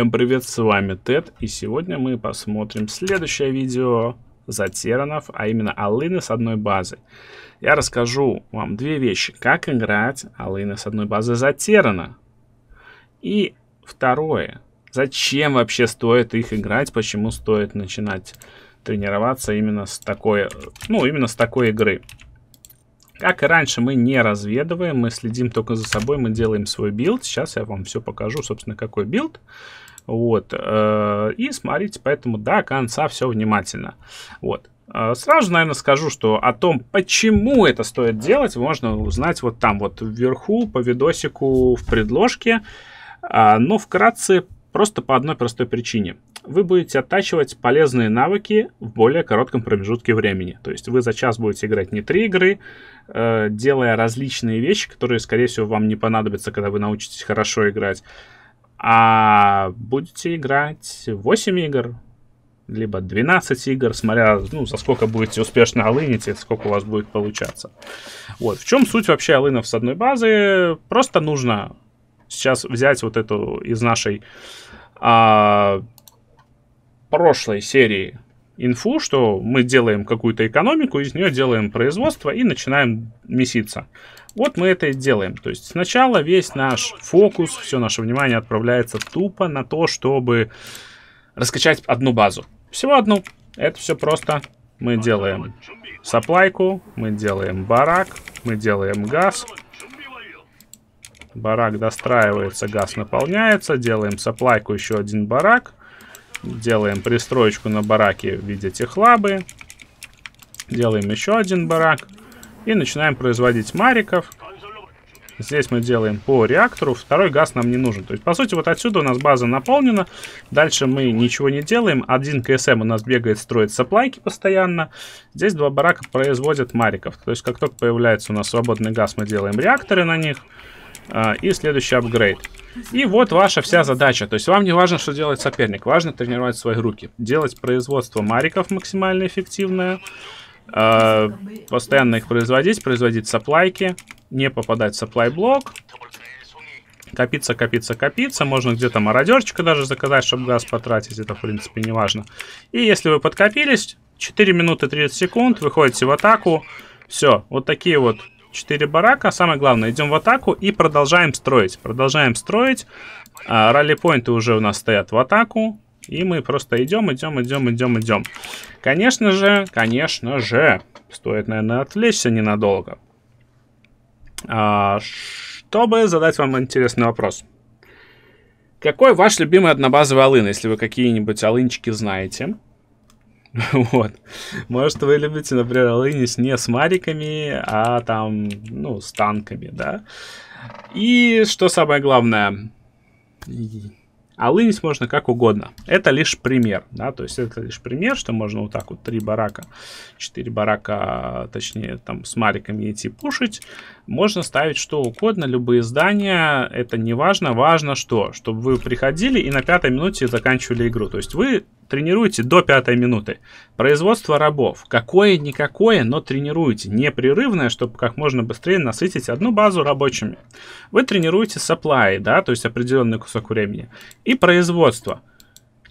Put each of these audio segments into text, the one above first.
Всем привет, с вами Тед, и сегодня мы посмотрим следующее видео за терранов, а именно all-in ы с одной базы. Я расскажу вам две вещи, как играть all-in ы с одной базы за террана. И второе, зачем вообще стоит их играть, почему стоит начинать тренироваться именно с такой, ну, именно с такой игры. Как и раньше, мы не разведываем, мы следим только за собой, мы делаем свой build. Сейчас я вам все покажу, собственно, какой build. Вот. Э, и смотрите, поэтому до конца все внимательно. Вот. Э, сразу же, наверное, скажу, что о том, почему это стоит делать, можно узнать вот там вот вверху по видосику в предложке. А, но вкратце просто по одной простой причине вы будете оттачивать полезные навыки в более коротком промежутке времени. То есть вы за час будете играть не три игры, э, делая различные вещи, которые, скорее всего, вам не понадобятся, когда вы научитесь хорошо играть, а будете играть 8 игр, либо 12 игр, смотря, ну, за сколько будете успешно алынить и сколько у вас будет получаться. Вот, в чем суть вообще алынов с одной базы? Просто нужно сейчас взять вот эту из нашей а, прошлой серии инфу, что мы делаем какую-то экономику, из нее делаем производство и начинаем меситься. Вот мы это и делаем. То есть сначала весь наш фокус, все наше внимание отправляется тупо на то, чтобы раскачать одну базу. Всего одну. Это все просто. Мы делаем саплайку, мы делаем барак, мы делаем газ. Барак достраивается, газ наполняется. Делаем саплайку, еще один барак. Делаем пристроечку на бараке в виде техлабы. Делаем еще один барак. И начинаем производить мариков. Здесь мы делаем по реактору. Второй газ нам не нужен. То есть, по сути, вот отсюда у нас база наполнена. Дальше мы ничего не делаем. Один КСМ у нас бегает, строит саплайки постоянно. Здесь два барака производят мариков. То есть, как только появляется у нас свободный газ, мы делаем реакторы на них. А, и следующий апгрейд. И вот ваша вся задача. То есть вам не важно, что делает соперник. Важно тренировать свои руки. Делать производство мариков максимально эффективное. Э, постоянно их производить. Производить саплайки. Не попадать в саплай-блок. Копиться, копиться, копиться. Можно где-то мародерчика даже заказать, чтобы газ потратить. Это, в принципе, не важно. И если вы подкопились, 4 минуты 30 секунд, выходите в атаку. Все, вот такие вот 4 барака. Самое главное, идем в атаку и продолжаем строить. Продолжаем строить. А, ралли-поинты уже у нас стоят в атаку. И мы просто идем, идем, идем, идем, идем. Конечно же, конечно же, стоит, наверное, отвлечься ненадолго. А, чтобы задать вам интересный вопрос. Какой ваш любимый однобазовый алын, если вы какие-нибудь алынчики знаете? Вот. Может, вы любите, например, Алынис не с мариками, а там, ну, с танками, да? И что самое главное, Алынить можно как угодно. Это лишь пример, да, то есть это лишь пример, что можно вот так вот три барака, четыре барака, точнее, там с мариками идти пушить. Можно ставить что угодно, любые здания, это не важно. Важно что? Чтобы вы приходили и на пятой минуте заканчивали игру. То есть вы тренируете до пятой минуты. Производство рабов. Какое-никакое, но тренируете. Непрерывное, чтобы как можно быстрее насытить одну базу рабочими. Вы тренируете supply, да, то есть определенный кусок времени. И производство.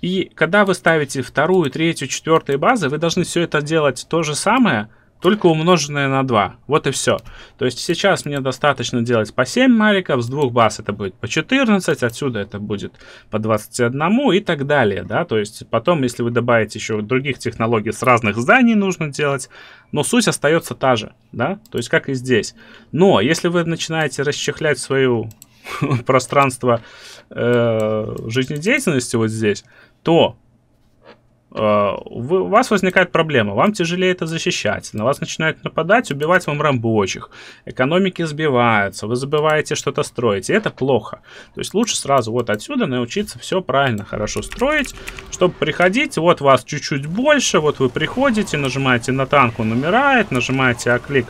И когда вы ставите вторую, третью, четвертую базы, вы должны все это делать то же самое, только умноженное на 2. Вот и все. То есть сейчас мне достаточно делать по 7 мариков, с двух баз это будет по 14, отсюда это будет по 21 и так далее. Да? То есть потом, если вы добавите еще других технологий с разных зданий нужно делать, но суть остается та же. Да? То есть как и здесь. Но если вы начинаете расчехлять свое пространство э, жизнедеятельности вот здесь, то Э, у вас возникает проблема, вам тяжелее это защищать, на вас начинают нападать, убивать вам рабочих, экономики сбиваются, вы забываете что-то строить, и это плохо. То есть лучше сразу вот отсюда научиться все правильно, хорошо строить, чтобы приходить, вот вас чуть-чуть больше, вот вы приходите, нажимаете на танк, он умирает, нажимаете оклик,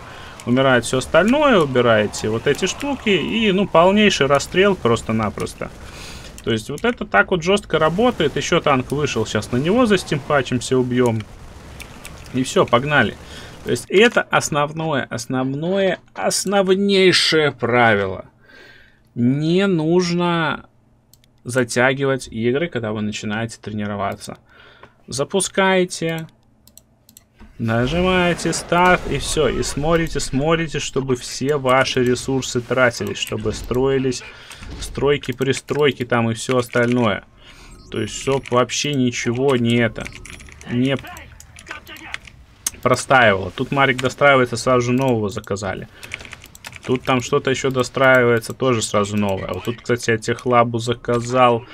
умирает все остальное, убираете вот эти штуки, и ну полнейший расстрел просто-напросто. То есть вот это так вот жестко работает. Еще танк вышел, сейчас на него застимпачимся, убьем. И все, погнали. То есть это основное, основное, основнейшее правило. Не нужно затягивать игры, когда вы начинаете тренироваться. Запускаете, нажимаете старт и все, и смотрите, смотрите, чтобы все ваши ресурсы тратились, чтобы строились стройки, пристройки там и все остальное. То есть, чтоб вообще ничего не это, не простаивало. Тут Марик достраивается, сразу же нового заказали. Тут там что-то еще достраивается, тоже сразу новое. Вот тут, кстати, я техлабу заказал.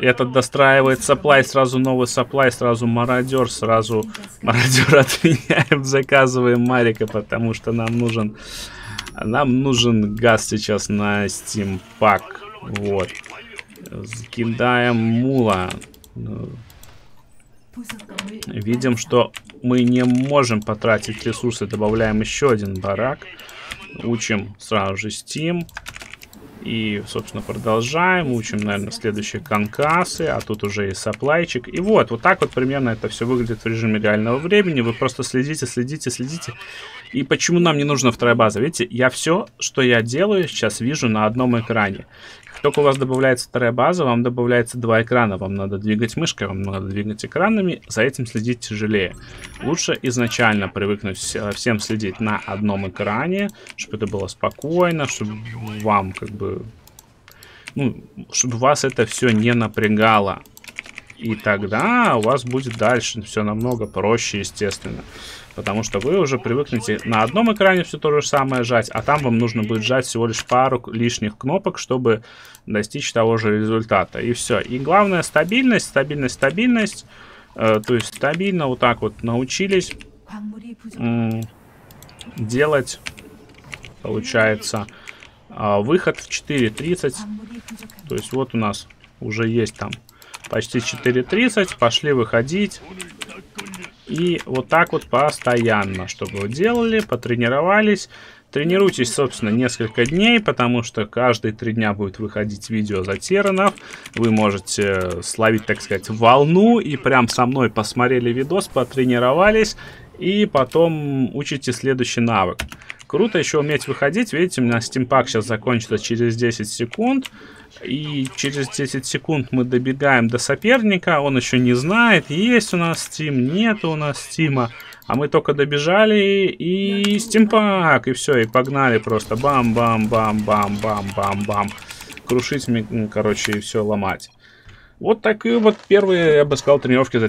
Этот достраивает supply, сразу новый supply, сразу мародер, сразу мародер отменяем, заказываем Марика, потому что нам нужен, нам нужен газ сейчас на Pack. Вот. Кидаем мула. Видим, что мы не можем потратить ресурсы. Добавляем еще один барак. Учим сразу же Steam. И, собственно, продолжаем. Учим, наверное, следующие конкасы. А тут уже и саплайчик. И вот, вот так вот примерно это все выглядит в режиме реального времени. Вы просто следите, следите, следите. И почему нам не нужна вторая база? Видите, я все, что я делаю, сейчас вижу на одном экране. Как только у вас добавляется вторая база, вам добавляется два экрана. Вам надо двигать мышкой, вам надо двигать экранами. За этим следить тяжелее. Лучше изначально привыкнуть всем следить на одном экране, чтобы это было спокойно, чтобы вам как бы... Ну, чтобы вас это все не напрягало. И тогда у вас будет дальше все намного проще, естественно. Потому что вы уже привыкнете на одном экране все то же самое жать, а там вам нужно будет жать всего лишь пару лишних кнопок, чтобы достичь того же результата. И все. И главное стабильность, стабильность, стабильность. Э, то есть стабильно вот так вот научились делать, получается, э, выход в 4.30. То есть вот у нас уже есть там почти 4.30. Пошли выходить. И вот так вот постоянно, чтобы вы делали, потренировались. Тренируйтесь, собственно, несколько дней, потому что каждые три дня будет выходить видео за Теранов. Вы можете словить, так сказать, волну и прям со мной посмотрели видос, потренировались и потом учите следующий навык. Круто еще уметь выходить. Видите, у меня стимпак сейчас закончится через 10 секунд. И через 10 секунд мы добегаем до соперника. Он еще не знает, есть у нас Steam, нет у нас Стима. А мы только добежали и стимпак. И все, и погнали просто. Бам-бам-бам-бам-бам-бам-бам. Крушить, короче, и все ломать. Вот такие вот первые, я бы сказал, тренировки за.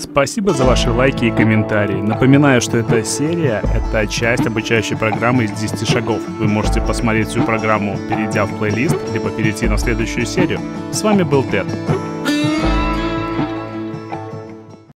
Спасибо за ваши лайки и комментарии. Напоминаю, что эта серия — это часть обучающей программы из 10 шагов. Вы можете посмотреть всю программу, перейдя в плейлист, либо перейти на следующую серию. С вами был Тед.